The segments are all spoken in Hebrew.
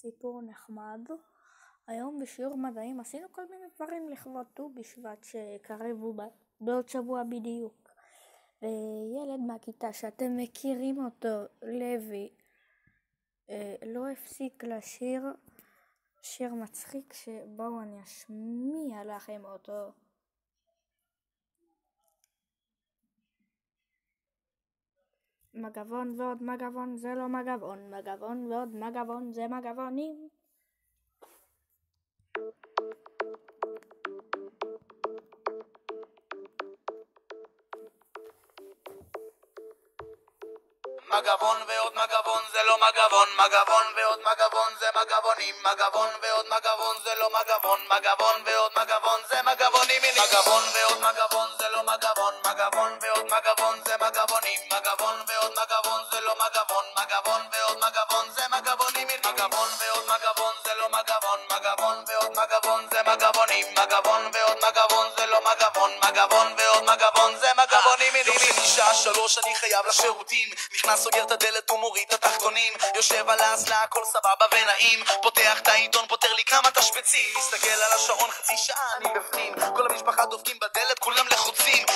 סיפור נחמד. היום בשיעור מדעים עשינו כל מיני דברים לכבוד ט"ו בשבט שקרב ובא בעוד שבוע בדיוק. וילד מהכיתה שאתם מכירים אותו, לוי, אה, לא הפסיק לשיר שיר מצחיק שבואו אני אשמיע לכם אותו. מגבון ועוד מגבון זה לא מגבון, מגבון ועוד מגבון זה מגבונים. מגבון ועוד מגבון זה לא מגבון, מגבון ועוד מגבון זה מגבונים, מגבון ועוד מגבון זה לא מגבון, מגבון ועוד מגבון זה מגבונים, מגבון ועוד מגבון זה לא מגבון, מגבון ועוד מגבון מגבונים, מגבון ועוד מגבון זה לא מגבון, מגבון ועוד מגבון זה מגבונים, מגבון ועוד מגבון זה לא מגבון, מגבון ועוד מגבון זה מגבונים, מגבון ועוד מגבון זה לא מגבון, מגבון ועוד מגבון זה מגבונים, משעה שלוש אני חייב לשירותים נכנס סוגר את הדלת ומוריד את התחתונים יושב על האסלה הכל סבבה ונעים פותח את העיתון פותר לי כמה תשבצים מסתכל על השעון חצי שעה אני בפנים כל המשפחה דופקים בדלת כולם לחוצים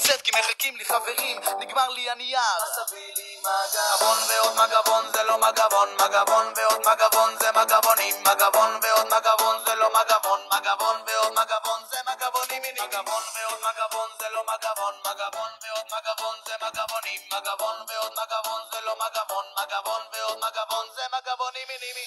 לצאת כי מחכים לי חברים נגמר לי הנייר. אז תביא לי מגבון ועוד מגבון זה לא מגבון מגבון ועוד מגבון זה מגבונים. מגבון ועוד מגבון זה לא מגבון מגבון ועוד מגבון זה מגבונים. מגבון ועוד מגבון זה לא מגבון מגבון ועוד מגבון זה מגבונים. מגבון ועוד מגבון זה לא מגבון מגבון ועוד מגבון זה מגבונים. מינימי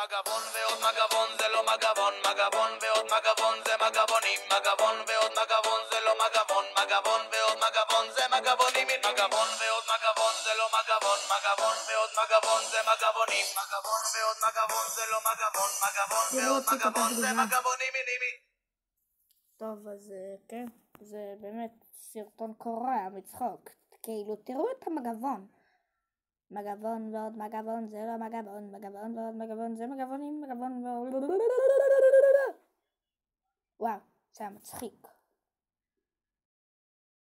מגבון ועוד מגבון זה לא מגבון, מגבון ועוד מגבון זה מגבונים, מגבון ועוד מגבון זה לא מגבון, מגבון ועוד מגבון זה מגבונים, מגבון ועוד מגבון זה לא מגבון, מגבון ועוד מגבון זה מגבונים, מגבון ועוד מגבון זה לא מגבון, מגבון ועוד מגבון זה מגבונים. טוב, אז אה, כן, זה באמת סרטון קורע מצחוק. כאילו, תראו את המגבון. מגבון ועוד מגבון זה לא מגבון, מגבון ועוד מגבון זה מגבונים, מגבון ועוד... וואו, זה היה מצחיק.